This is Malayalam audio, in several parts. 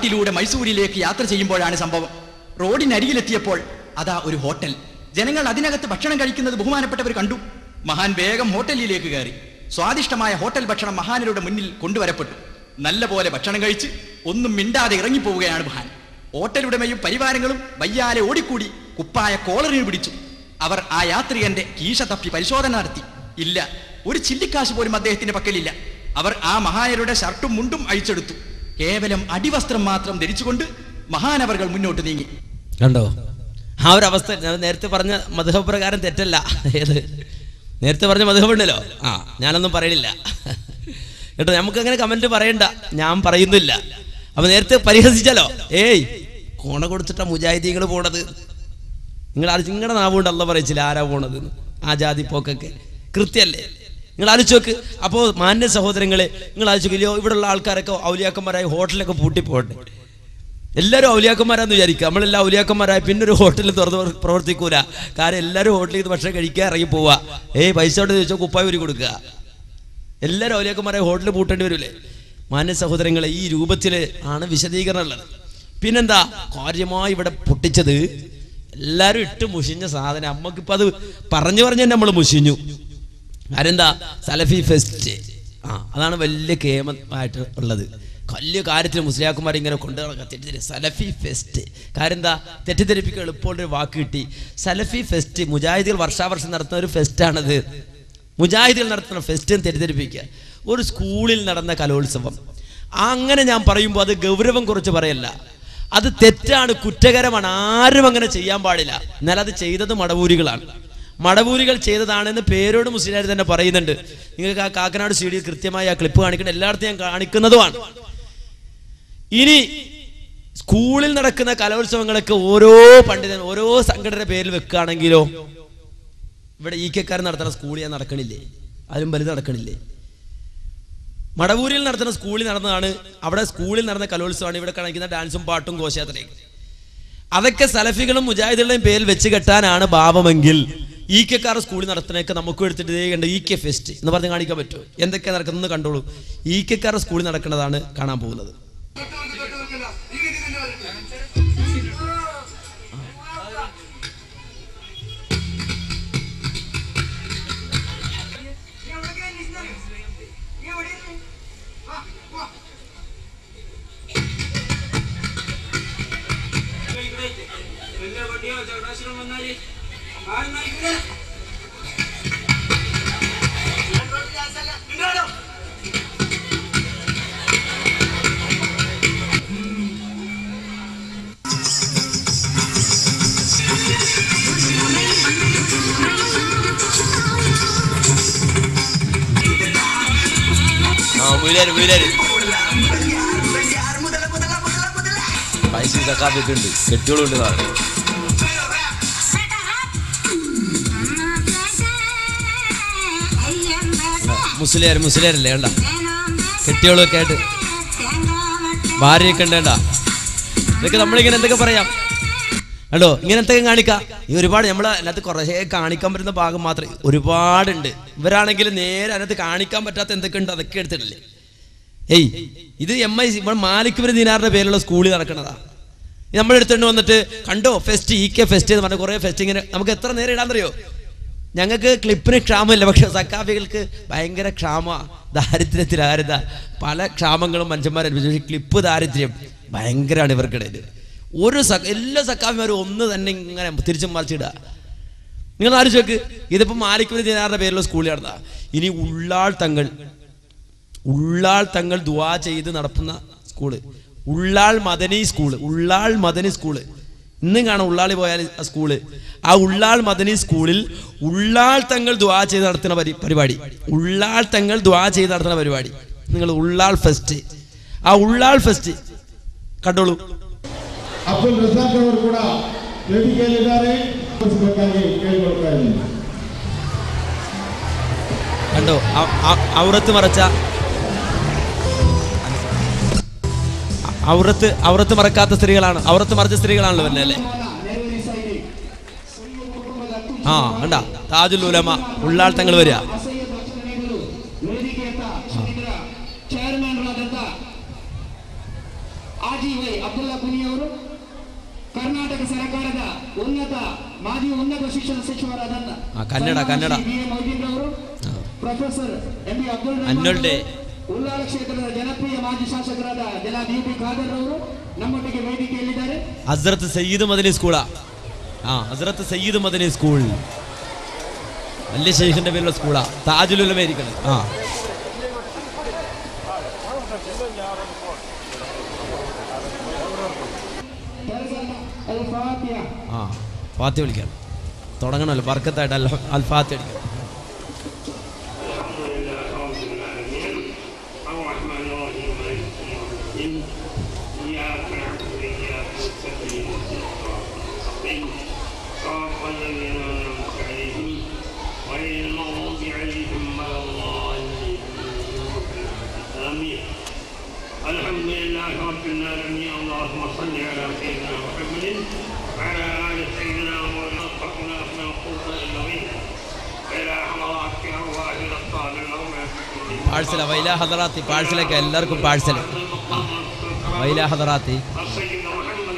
കാട്ടിലൂടെ മൈസൂരിലേക്ക് യാത്ര ചെയ്യുമ്പോഴാണ് സംഭവം. റോഡിനരികിലെത്തിയപ്പോൾ അതാ ഒരു ഹോട്ടൽ. ജനങ്ങൾ അതിനകത്ത് ഭക്ഷണം കഴിക്കുന്നത് ബഹുമാനപ്പെട്ടവർ കണ്ടു. മഹാൻ വേഗം ഹോട്ടലിലേക്ക് കയറി. സ്വാദിഷ്ടമായ ഹോട്ടൽ ഭക്ഷണം മഹാനരുടെ മുന്നിൽ കൊണ്ടുവരപ്പെട്ടു. നല്ല പോലെ ഭക്ഷണം കഴിച്ച് ഒന്നും മിണ്ടാതെ ഇറങ്ങിപ്പോവുകയാണ് മഹാൻ. ഹോട്ടലുടമയും പരിവാരങ്ങളും വയ്യാലെ ഓടിക്കൂടി കുപ്പായ കോളറിന് പിടിച്ചു. അവർ ആ യാത്രികന്റെ കീശ തപ്പി പരിശോധന നടത്തി. ഇല്ല ഒരു ചില്ലിക്കാശ് പോലും അദ്ദേഹത്തിന്റെ പക്കലില്ല. അവർ ആ മഹാനരുടെ ഷർട്ടും മുണ്ടും അഴിച്ചെടുത്തു. കേവലം അടിവസ്ത്രം മാത്രം ധരിച്ചുകൊണ്ട് മഹാനവറുകൾ മുന്നോട്ട് നീങ്ങി. കണ്ടോ? ആ ഒരു അവസ്ഥ. ഞാൻ നേരത്തെ പറഞ്ഞ മധുഹ പ്രകാരം തെറ്റല്ല. ഏത്? നേരത്തെ പറഞ്ഞ മധുഹവുണ്ടല്ലോ ആ ഞാനൊന്നും പറയണില്ല. കേട്ടോ നമുക്ക് അങ്ങനെ കമന്റ് പറയണ്ട. ഞാൻ പറയുന്നില്ല. അപ്പൊ നേരത്തെ പരിഹസിച്ചല്ലോ ഏയ് കോണ കൊടുത്തിട്ട മുജാഹിദീങ്ങൾ പോണത്. നിങ്ങൾ നിങ്ങളുടെ നാവുകൊണ്ട് അല്ല പറയിച്ചില്ല ആരാ പോണത്. ആ ജാതി പോക്കൊക്കെ കൃത്യല്ലേ നിങ്ങൾ ആലോചിച്ച് നോക്ക്. അപ്പോൾ മാന്യ സഹോദരങ്ങളെ നിങ്ങൾ ആലോചിച്ച് ഇല്ലയോ ഇവിടെയുള്ള ആൾക്കാരൊക്കെ ഔലിയാക്കന്മാരായി ഹോട്ടലൊക്കെ പൂട്ടി പോകട്ടെ എല്ലാവരും ഔലിയാക്കന്മാരാന്ന് വിചാരിക്കുക. നമ്മളെല്ലാം ഔലിയാക്കന്മാരായി പിന്നെ ഒരു ഹോട്ടലിൽ തുറന്ന് പ്ര- പ്രവർത്തിക്കൂല. കാരണം എല്ലാവരും ഹോട്ടലിൽ ഇത് ഭക്ഷണം കഴിക്കാൻ ഇറങ്ങി പോവുക ഏയ് പൈസ കൊണ്ട് ചോദിച്ചാൽ കുപ്പായി ഒരു കൊടുക്കുക. എല്ലാവരും ഔലിയാക്കന്മാരായി ഹോട്ടലിൽ പൂട്ടേണ്ടി വരില്ലേ മാന്യ സഹോദരങ്ങളെ ഈ രൂപത്തിൽ ആണ് വിശദീകരണം ഉള്ളത്. പിന്നെന്താ? കാര്യമായി ഇവിടെ പൊട്ടിച്ചത് എല്ലാവരും ഇട്ട് മുഷിഞ്ഞ സാധനം. അമ്മക്കിപ്പോൾ അത് പറഞ്ഞു പറഞ്ഞ് തന്നെ നമ്മൾ മുഷിഞ്ഞു. ആരെന്താ? സലഫി ഫെസ്റ്റ് ആ അതാണ് വലിയ കേമമായിട്ട് ഉള്ളത്. വലിയ കാര്യത്തിൽ മുസ്ലിയാക്കുമാർ ഇങ്ങനെ കൊണ്ടു തെറ്റിദ്ധരി സലഫി ഫെസ്റ്റ് കാര്യം എന്താ തെറ്റിദ്ധരിപ്പിക്കുക എളുപ്പമുള്ള ഒരു വാക്ക് കിട്ടി. സലഫി ഫെസ്റ്റ് മുജാഹിദികൾ വർഷാവർഷം നടത്തുന്ന ഒരു ഫെസ്റ്റാണത് മുജാഹിദികൾ നടത്തുന്ന ഫെസ്റ്റ് തെറ്റിദ്ധരിപ്പിക്കുക. ഒരു സ്കൂളിൽ നടന്ന കലോത്സവം. അങ്ങനെ ഞാൻ പറയുമ്പോൾ അത് ഗൗരവം കുറച്ച് പറയല്ല. അത് തെറ്റാണ് കുറ്റകരമാണ്. ആരും അങ്ങനെ ചെയ്യാൻ പാടില്ല. എന്നാൽ അത് ചെയ്തത് മടവൂരികളാണ്. മടവൂരികൾ ചെയ്തതാണെന്ന് പേരോട് മുസ്ലിംകാർ തന്നെ പറയുന്നുണ്ട്. നിങ്ങൾക്ക് ആ കാക്കനാട് സി കൃത്യമായി ആ ക്ലിപ്പ് കാണിക്കണം എല്ലായിടത്തും ഞാൻ കാണിക്കുന്നതുമാണ്. ഇനി സ്കൂളിൽ നടക്കുന്ന കലോത്സവങ്ങളൊക്കെ ഓരോ പണ്ഡിതൻ ഓരോ സംഘടന പേരിൽ വെക്കുകയാണെങ്കിലോ ഇവിടെ ഈ കെക്കാരൻ നടത്തുന്ന സ്കൂളിൽ ഞാൻ നടക്കണില്ലേ? അതിലും വലുത് നടക്കണില്ലേ? മടവൂരിൽ നടത്തുന്ന സ്കൂളിൽ നടന്നതാണ് അവിടെ സ്കൂളിൽ നടന്ന കലോത്സവമാണ് ഇവിടെ കാണിക്കുന്ന ഡാൻസും പാട്ടും ഘോഷയാത്രയും. അതൊക്കെ സലഫികളും മുജാഹിദുകളുടെയും പേരിൽ വെച്ച് കെട്ടാനാണ് ഭാവമെങ്കിൽ ഈ കെക്കാർ സ്കൂളിൽ നടത്തണേക്ക് നമുക്ക് എടുത്തിട്ട് ഇതേ കണ്ട് ഇ കെ ഫെസ്റ്റ് എന്ന് പറഞ്ഞ് കാണിക്കാൻ പറ്റുമോ? എന്തൊക്കെയാണ് നടക്കുന്നത് കണ്ടോളൂ. ഈ കെക്കാർ സ്കൂളിൽ നടക്കുന്നതാണ് കാണാൻ പോകുന്നത്. ആ വീലര് വീലര് പൈസ സക്കാഫൊക്കെ ഉണ്ട് നാളെ മുസ്ലിയാർ മുസ്ലിയാരല്ലേ വേണ്ട. കെട്ടികളൊക്കെ ആയിട്ട് ഭാര്യയൊക്കെ ഉണ്ടേണ്ട ഇതൊക്കെ നമ്മളിങ്ങനെ എന്തൊക്കെ പറയാം? കണ്ടോ? എന്തൊക്കെ കാണിക്കാം? ഈ ഒരുപാട് നമ്മൾ അതിനകത്ത് കുറേ കാണിക്കാൻ പറ്റുന്ന ഭാഗം മാത്രമേ ഒരുപാടുണ്ട്. ഇവരാണെങ്കിൽ നേരെ അതിനകത്ത് കാണിക്കാൻ പറ്റാത്ത എന്തൊക്കെ ഉണ്ട് അതൊക്കെ എടുത്തിട്ടില്ലേ? ഏയ് ഇത് എം ഐ ഇവിടെ മാലിക്കുബിന് ദിനാറിന്റെ പേരിലുള്ള സ്കൂളിൽ നടക്കണതാ ഇത് നമ്മുടെ അടുത്തുണ്ട് വന്നിട്ട് കണ്ടോ? ഫെസ്റ്റ് ഈ കെ ഫെസ്റ്റ് എന്ന് പറഞ്ഞ കുറേ ഫെസ്റ്റ് ഇങ്ങനെ നമുക്ക് എത്ര നേരം ഇടാന്നറിയോ? ഞങ്ങൾക്ക് ക്ലിപ്പിന് ക്ഷാമമില്ല പക്ഷെ സക്കാഫികൾക്ക് ഭയങ്കര ക്ഷാമ ദാരിദ്ര്യത്തിലാരുത പല ക്ഷാമങ്ങളും മനുഷ്യന്മാർ അനുഭവിച്ചു ക്ലിപ്പ് ദാരിദ്ര്യം ഭയങ്കരമാണ് ഇവർക്കിടയിൽ. ഒരു സ എല്ലാ സക്കാഫിമാരും ഒന്ന് തന്നെ ഇങ്ങനെ തിരിച്ചും മറിച്ചിടുക. നിങ്ങൾ ആലോചിച്ച് നോക്ക് ഇതിപ്പോൾ മാലിക്കുബിന് ദിനാറിന്റെ പേരിലുള്ള സ്കൂളിൽ നടന്ന ഇനി ഉള്ളാൾ തങ്ങൾ ഉള്ളാൾ തങ്ങൾ ദുവാ ചെയ്ത് നടത്തുന്ന school Ullal Madani school Ullal Madani school ഇന്നും കാണാം ഉള്ളാളി പോയാൽ ആ സ്കൂള് ആ ഉള്ളാൾ മദനി സ്കൂളിൽ ഉള്ളാൾ തങ്ങൾ ദുവാ ചെയ്ത് നടത്തുന്ന പരി പരിപാടി ഉള്ളാൾ തങ്ങൾ ദുവാ ചെയ്ത് നടത്തുന്ന പരിപാടി നിങ്ങൾ ഉള്ളാൾ ഫെസ്റ്റ് ആ ഉള്ളാൾ ഫെസ്റ്റ് കണ്ടോളൂ ಅಬ್ದುಲ್ ರಜಾಕ್ ಅವರು ಕೂಡ ವೇದಿಕೆಯಲ್ಲಿದ್ದಾರೆ ತೋರಿಸಬೇಕಾಗಿ ಕೇಳಿಕೊಳ್ತಾ ಇದ್ದೀನಿ കണ്ടോ ഔ- ഔ- ഔറത്ത് മറച്ച അവർത്ത് അവർത്ത് മറക്കാത്ത സ്ത്രീകളാണ്. അവർത്ത് മറച്ച സ്ത്രീകളാണല്ലോ പിന്നെ അല്ലേ? ആ കണ്ട? താജുൽ ഉലമ ഉള്ളാൾ തങ്ങൾ വരിക. ಅಬ್ದುಲ್ಲಾ ಕುನಿ ಅವರು ಕರ್ನಾಟಕ ಸರ್ಕಾರದ ಉನ್ನತ ಮಾಜಿ ಉನ್ನತ ಶಿಕ್ಷಣ ಸಚಿವರಾದಂತಹ Kannada Kannada professor M Rahman Annual day. ಅವರು, ಉಳ್ಳಾಳ ಕ್ಷೇತ್ರದ ಜನಪ್ರಿಯ ಮಾಜಿ ಶಾಸಕರಾದ ಜನಾಬ್ ಯು ಪಿ ಖಾದರ್ ಅವರು ನಮ್ಮೊಟ್ಟಿಗೆ ವೇದಿಕೆಯಲ್ಲಿದ್ದಾರೆ ഹസ്രത്ത് സയ്യിദ് മദനി സ്കൂളാ ആ ഹസ്രത്ത് സയ്യിദ് മദനി സ്കൂൾ വലിയ ഷെയ്ഖിന്റെ പേരുള്ള സ്കൂളാ താജുലുലമേരിക്കണ് ആ ಅಲ್ ಫಾತಿಹಾ ആ ഫാത്തി വിളിക്കാം തുടങ്ങണമല്ലോ ബർക്കത്തായിട്ട് അൽ അൽ ഫാത്തി അടിക്കാം الحمد لله رب العالمين اللهم صل على سيدنا محمد وعلى آل سيدنا مولانا وفقنا من القرآن العظيم إلى حضرات أرواح الأبطال الأولى പാഴ്സല വൈല ഹദറാത്തി പാഴ്സലൊക്കെ എല്ലാവർക്കും പാഴ്സൽ വൈല ഹദറാത്തി السيد محمد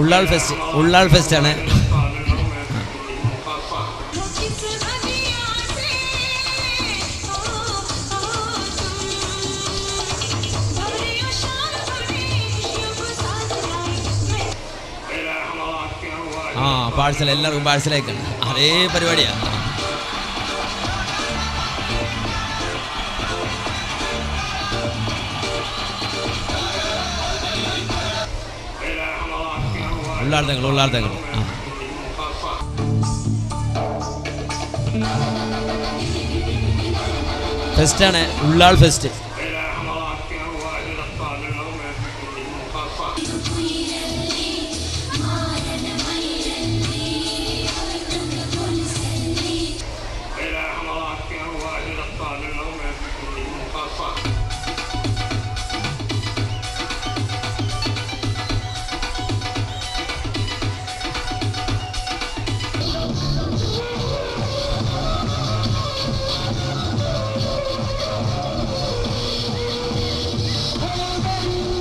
ഉള്ളാൾ ഫെസ്റ്റ് ഉള്ളാൾ ഫെസ്റ്റാണ് ആ പാഴ്സൽ എല്ലാവർക്കും പാഴ്സൽ അയക്കണം അതേ പരിപാടിയാണ് உள்ளார்ந்தங்கள் உள்ளார்ந்தங்கள் ஆ ഫെസ്റ്റാണ് ഉള്ളാൾ ഫെസ്റ്റ്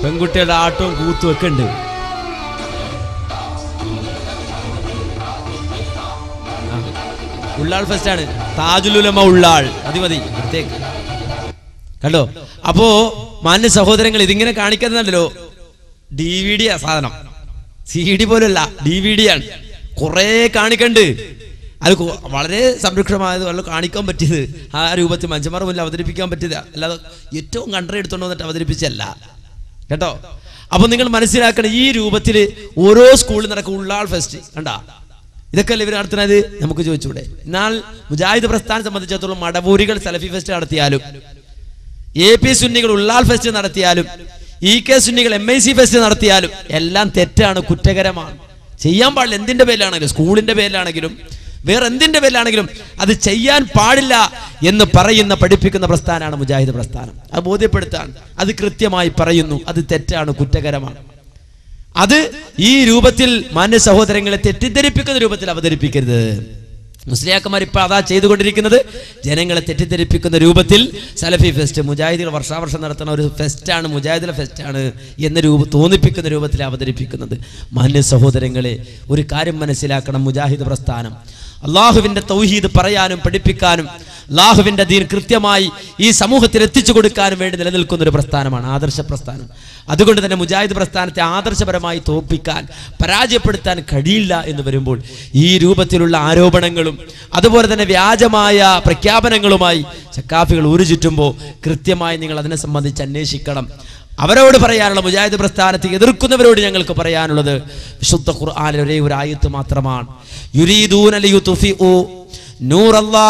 പെൺകുട്ടികളുടെ ആട്ടവും കൂത്തും ഒക്കെ ഉണ്ട്. ഉള്ളാൾ ഉള്ളാൾ ഫെസ്റ്റാണ് താജുലുലമ ഉള്ളാൾ. മതി മതി. അടുത്തേക്ക് കണ്ടോ? അപ്പോ മാന്യ സഹോദരങ്ങൾ ഇതിങ്ങനെ കാണിക്കുന്നുണ്ടല്ലോ ഡി വി ഡി ആ സാധനം. സി ഡി പോലല്ല ഡി വി ഡി ആണ്. കുറേ കാണിക്കണ്ട്. അത് വളരെ സംരക്ഷണമായത് വളരെ കാണിക്കാൻ പറ്റിയത്. ആ രൂപത്തിൽ മഞ്ചമാർ മുന്നിൽ അവതരിപ്പിക്കാൻ പറ്റിയത്. അല്ലാതെ ഏറ്റവും കണ്ടറി എടുത്തോണ്ട് വന്നിട്ട് അവതരിപ്പിച്ചല്ല കേട്ടോ അപ്പൊ നിങ്ങൾ മനസ്സിലാക്കണം ഈ രൂപത്തിൽ ഓരോ സ്കൂളിൽ നടക്കും ഉള്ളാൾ ഫെസ്റ്റ് കണ്ടാ? ഇതൊക്കെ അല്ലേ ഇവർ നടത്തുന്നത്? നമുക്ക് ചോദിച്ചൂടെ. എന്നാൽ മുജാഹിദ് പ്രസ്ഥാനം സംബന്ധിച്ചിടത്തോളം മടപൂരികൾ സലഫി ഫെസ്റ്റ് നടത്തിയാലും എ പി സുന്നികൾ ഉള്ളാൾ ഫെസ്റ്റ് നടത്തിയാലും ഇ കെ സുന്നികൾ എം ഐ സി ഫെസ്റ്റ് നടത്തിയാലും എല്ലാം തെറ്റാണ് കുറ്റകരമാണ്. ചെയ്യാൻ പാടില്ല. എന്തിന്റെ പേരിലാണെങ്കിലും സ്കൂളിന്റെ പേരിലാണെങ്കിലും വേറെ എന്തിന്റെ പേരിലാണെങ്കിലും അത് ചെയ്യാൻ പാടില്ല. എന്ന് പറയുന്ന പഠിപ്പിക്കുന്ന പ്രസ്ഥാനമാണ് മുജാഹിദ് പ്രസ്ഥാനം. അത് ബോധ്യപ്പെടുത്താൻ അത് കൃത്യമായി പറയുന്നു. അത് തെറ്റാണ് കുറ്റകരമാണ്. അത് ഈ രൂപത്തിൽ മാന്യ സഹോദരങ്ങളെ തെറ്റിദ്ധരിപ്പിക്കുന്ന രൂപത്തിൽ അവതരിപ്പിക്കരുത്. മുസ്ലിയാക്കന്മാർ ഇപ്പൊ അതാ ചെയ്തുകൊണ്ടിരിക്കുന്നത്. ജനങ്ങളെ തെറ്റിദ്ധരിപ്പിക്കുന്ന രൂപത്തിൽ സലഫി ഫെസ്റ്റ് മുജാഹിദികൾ വർഷാവർഷം നടത്തുന്ന ഒരു ഫെസ്റ്റാണ് മുജാഹിദിലെ ഫെസ്റ്റാണ് എന്ന രൂപ തോന്നിപ്പിക്കുന്ന രൂപത്തിൽ അവതരിപ്പിക്കുന്നത്. മാന്യ സഹോദരങ്ങളെ ഒരു കാര്യം മനസ്സിലാക്കണം മുജാഹിദ് പ്രസ്ഥാനം. അള്ളാഹുവിന്റെ തൗഹീദ് പറയാനും പഠിപ്പിക്കാനും അള്ളാഹുവിന്റെ ദീൻ കൃത്യമായി ഈ സമൂഹത്തിൽ എത്തിച്ചു കൊടുക്കാനും വേണ്ടി നിലനിൽക്കുന്ന ഒരു പ്രസ്ഥാനമാണ് ആദർശ പ്രസ്ഥാനം. അതുകൊണ്ട് തന്നെ മുജാഹിദ് പ്രസ്ഥാനത്തെ ആദർശപരമായി തോൽപ്പിക്കാൻ പരാജയപ്പെടുത്താൻ കഴിയില്ല എന്ന് വരുമ്പോൾ ഈ രൂപത്തിലുള്ള ആരോപണങ്ങളും അതുപോലെ തന്നെ വ്യാജമായ പ്രഖ്യാപനങ്ങളുമായി ചക്കാഫികൾ ഊരു ചുറ്റുമ്പോൾ കൃത്യമായി നിങ്ങൾ അതിനെ സംബന്ധിച്ച് അന്വേഷിക്കണം. അവരോട് പറയാനുള്ള മുജാഹിദ് പ്രസ്ഥാനത്തെ എതിർക്കുന്നവരോട് ഞങ്ങൾക്ക് പറയാനുള്ളത് വിശുദ്ധ ഖുർആാനിൽ ഒരേ ഒരു ആയത്ത് മാത്രമാണ്. നൂറല്ലാ